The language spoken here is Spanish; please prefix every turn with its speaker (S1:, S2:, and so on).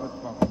S1: Hashem